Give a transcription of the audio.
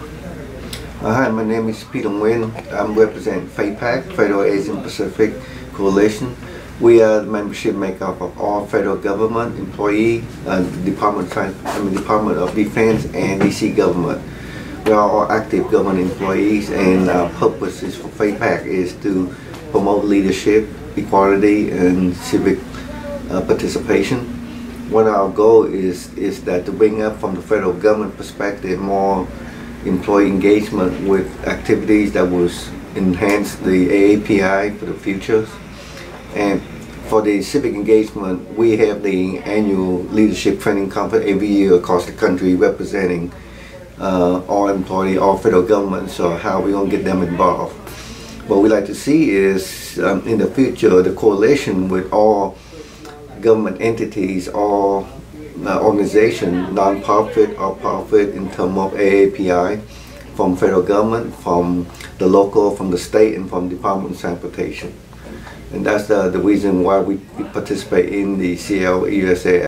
Uh, hi, my name is Peter Nguyen. I'm representing FAPAC, Federal Asian Pacific Coalition. We are the membership makeup of all federal government employee, uh, Department, of, I mean, Department of Defense and DC government. We are all active government employees and our purpose is for FAPAC is to promote leadership, equality, and civic uh, participation. One of our goal is, is that to bring up from the federal government perspective more employee engagement with activities that will enhance the AAPI for the future. And for the civic engagement, we have the annual leadership training conference every year across the country representing uh, all employees, all federal government, so how we gonna get them involved. What we like to see is um, in the future the coalition with all government entities, all uh, organization, non-profit or profit in terms of AAPI from federal government, from the local, from the state, and from Department of Transportation. And that's the, the reason why we participate in the CL USA